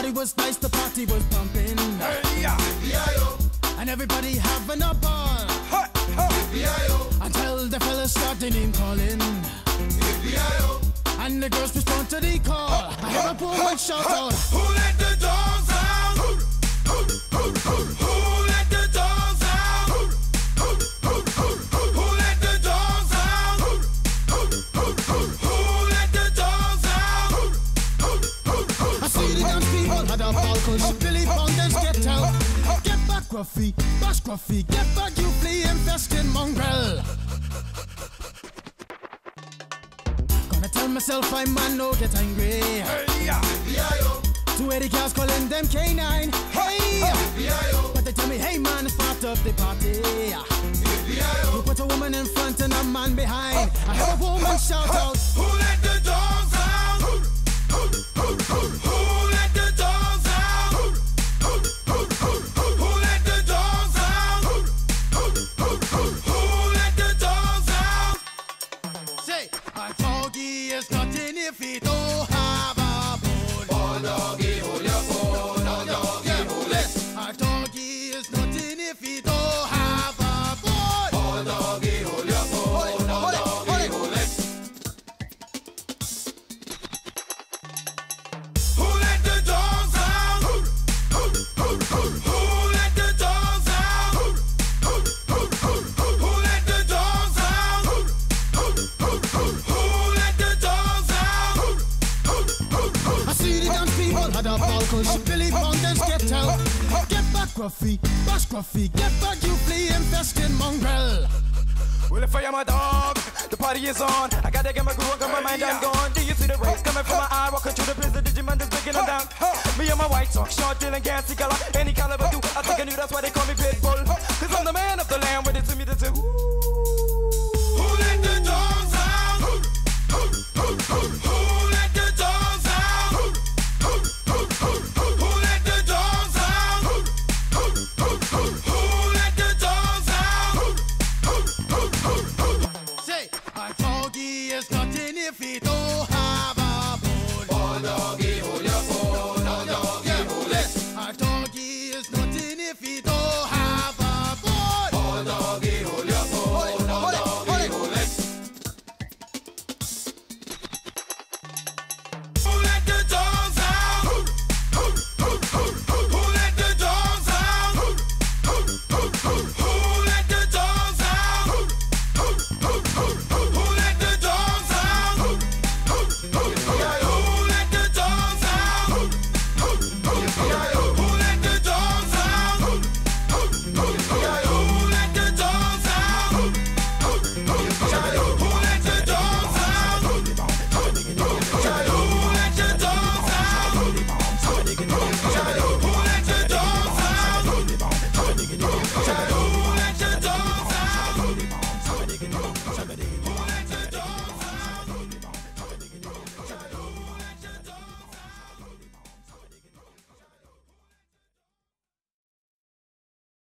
The party was nice, the party was pumping. Hey, yeah. And everybody having a ball. Ha. Until the fellas start the name calling. And the girls respond to the call. I hear a woman shout out. Who let the ball cause Billy Fountains get out. Get back, Gruffy, bash Gruffy, get back, you flea infested mongrel. Gonna tell myself I'm man, no get angry. Hey, yeah. Two eighty girls calling them K9. Hey! But they tell me, hey man, it's part of the party. You put a woman in front and a man behind. I heard a woman shout out. Who let the is nothing if he don't have a bone. Oh, doggy, hold your phone. Oh, doggy, hold it. A doggy is nothing if he had a ball cause Billy Fountains get out. Get back, Gruffy, bash Gruffy, get back, you flea infested mongrel. Well, if I am a dog, the party is on. I gotta get my groove on, cause my mind I'm gone. Do you see the rays coming from my eye? Walking through the prison, Digimon is breaking them down. Me and my white sock, short, dealing, gassy color. Any caliber do, I think I knew that's why they call me Pitbull. Cause I'm the man of the land, with it to me to do.